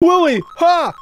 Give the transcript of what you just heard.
Willie! Ha!